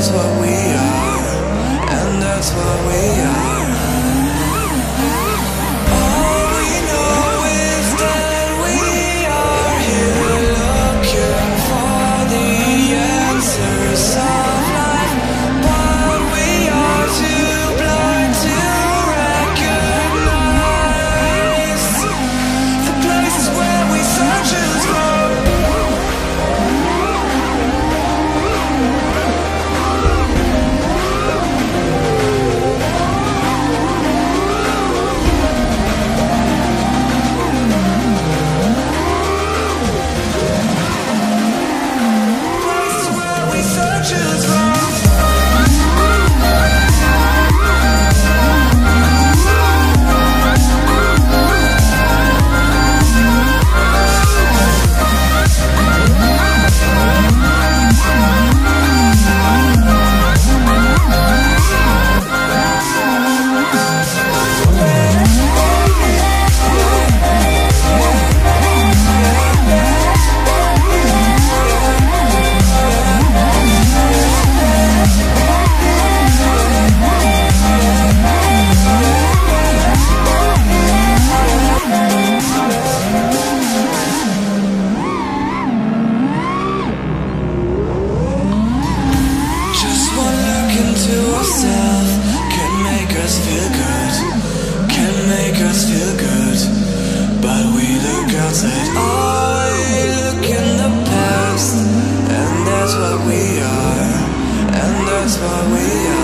that's what we are, and that's what we are. us feel good, can make us feel good. But we look outside, oh, we look in the past, and that's what we are, and that's what we are.